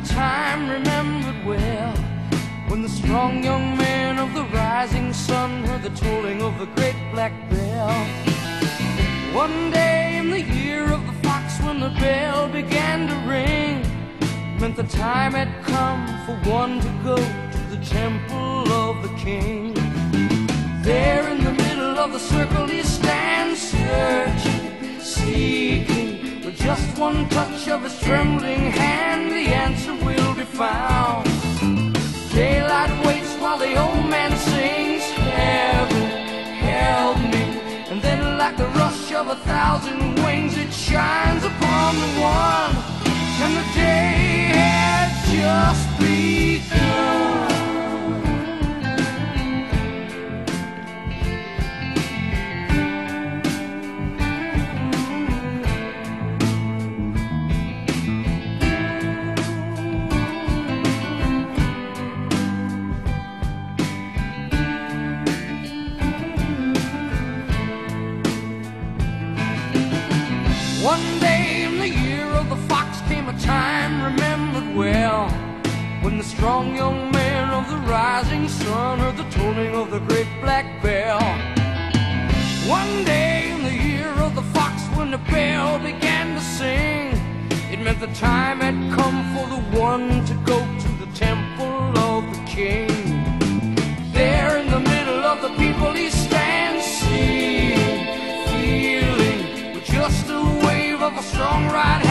time remembered well When the strong young man of the rising sun Heard the tolling of the great black bell. One day in the year of the fox When the bell began to ring Meant the time had come for one to go To the temple of the king. There in the middle of the circle he just one touch of his trembling hand, the answer will be found. Daylight waits while the old man sings, Heaven, help me. And then, like the rush of a thousand wings, it shines upon the one. And the day strong young man of the rising sun heard the tolling of the great black bell. One day in the year of the fox when the bell began to sing It meant the time had come for the one to go to the temple of the king. There in the middle of the people he stands seeing, feeling With just a wave of a strong right hand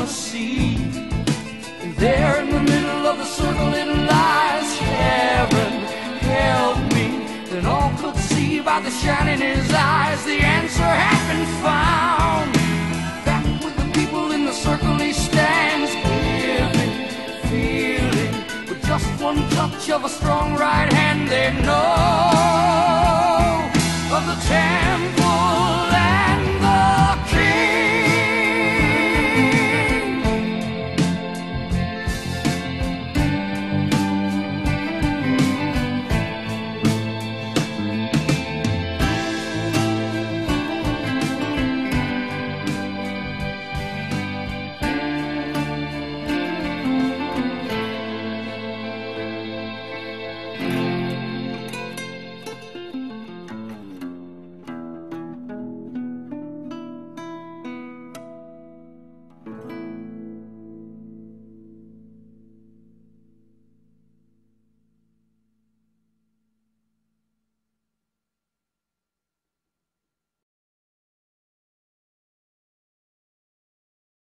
he's gonna see. And there in the middle of the circle it lies, heaven, help me. Then all could see by the shine in his eyes, the answer had been found. Back with the people in the circle he stands, giving, feeling. With just one touch of a strong right hand, they know of the temple